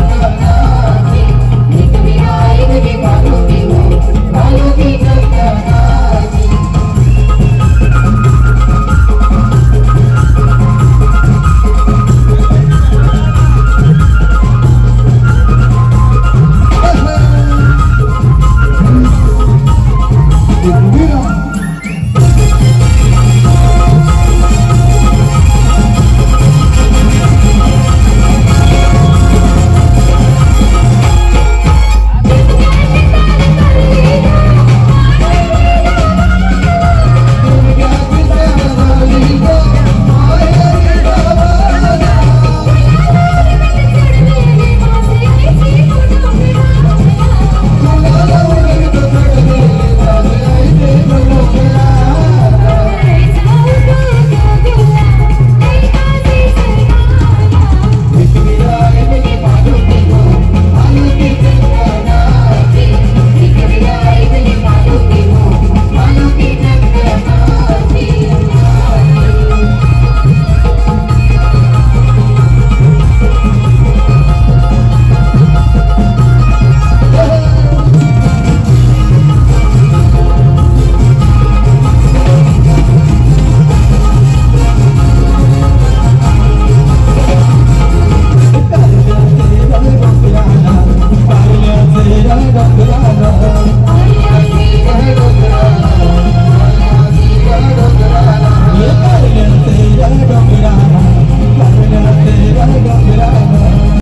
Música